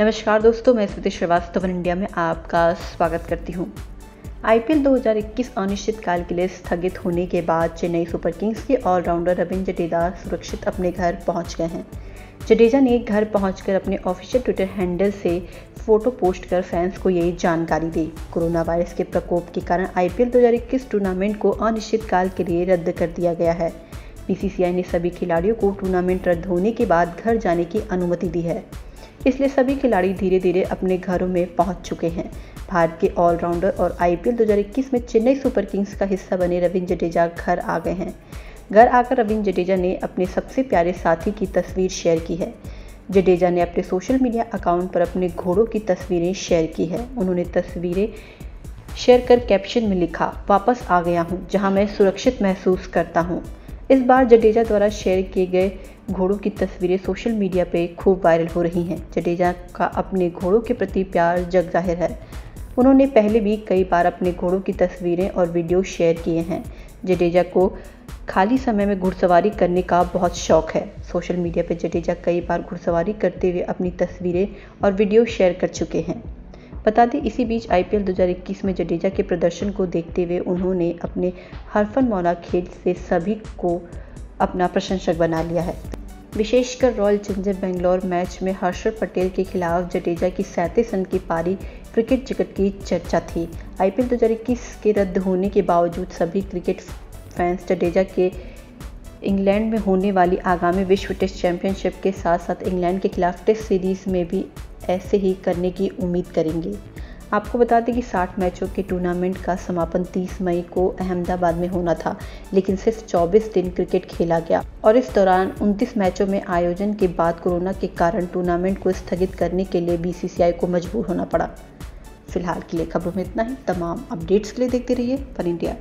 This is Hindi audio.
नमस्कार दोस्तों, मैं स्मृति श्रीवास्तव इंडिया में आपका स्वागत करती हूँ। आईपीएल 2021 अनिश्चितकाल के लिए स्थगित होने के बाद चेन्नई सुपर किंग्स के ऑलराउंडर रविंद्र जडेजा सुरक्षित अपने घर पहुँच गए हैं। जडेजा ने घर पहुंचकर अपने ऑफिशियल ट्विटर हैंडल से फ़ोटो पोस्ट कर फैंस को यही जानकारी दी। कोरोना वायरस के प्रकोप के कारण आईपीएल 2021 टूर्नामेंट को अनिश्चितकाल के लिए रद्द कर दिया गया है। बीसीसीआई ने सभी खिलाड़ियों को टूर्नामेंट रद्द होने के बाद घर जाने की अनुमति दी है। इसलिए सभी खिलाड़ी धीरे धीरे अपने घरों में पहुँच चुके हैं। भारत के ऑलराउंडर और आईपीएल 2021 में चेन्नई सुपर किंग्स का हिस्सा बने रविंद्र जडेजा घर आ गए हैं। घर आकर रविंद्र जडेजा ने अपने सबसे प्यारे साथी की तस्वीर शेयर की है। जडेजा ने अपने सोशल मीडिया अकाउंट पर अपने घोड़ों की तस्वीरें शेयर की है। उन्होंने तस्वीरें शेयर कर कैप्शन में लिखा, वापस आ गया हूँ, जहाँ मैं सुरक्षित महसूस करता हूँ। इस बार जडेजा द्वारा शेयर किए गए घोड़ों की तस्वीरें सोशल मीडिया पे खूब वायरल हो रही हैं। जडेजा का अपने घोड़ों के प्रति प्यार, जग ज़ाहिर है। उन्होंने पहले भी कई बार अपने घोड़ों की तस्वीरें और वीडियो शेयर किए हैं। जडेजा को खाली समय में घुड़सवारी करने का बहुत शौक है। सोशल मीडिया पर जडेजा कई बार घुड़सवारी करते हुए अपनी तस्वीरें और वीडियो शेयर कर चुके हैं। बता दें, इसी बीच आईपीएल 2021 में जडेजा के प्रदर्शन को देखते हुए उन्होंने अपने हरफन मौला खेल से सभी को अपना प्रशंसक बना लिया है। विशेषकर रॉयल चैलेंजर बेंगलोर मैच में हर्षद पटेल के खिलाफ जडेजा की सैंतीस रन की पारी क्रिकेट जगत की चर्चा थी। आईपीएल 2021 के रद्द होने के बावजूद सभी क्रिकेट फैंस जडेजा के इंग्लैंड में होने वाली आगामी विश्व टेस्ट चैंपियनशिप के साथ साथ इंग्लैंड के खिलाफ टेस्ट सीरीज़ में भी ऐसे ही करने की उम्मीद करेंगे। आपको बता दें कि 60 मैचों के टूर्नामेंट का समापन 30 मई को अहमदाबाद में होना था, लेकिन सिर्फ़ 24 दिन क्रिकेट खेला गया। और इस दौरान 29 मैचों में आयोजन के बाद कोरोना के कारण टूर्नामेंट को स्थगित करने के लिए बीसीसीआई को मजबूर होना पड़ा। फ़िलहाल के लिए खबरों में इतना ही। तमाम अपडेट्स के लिए देखते रहिए फन इंडिया।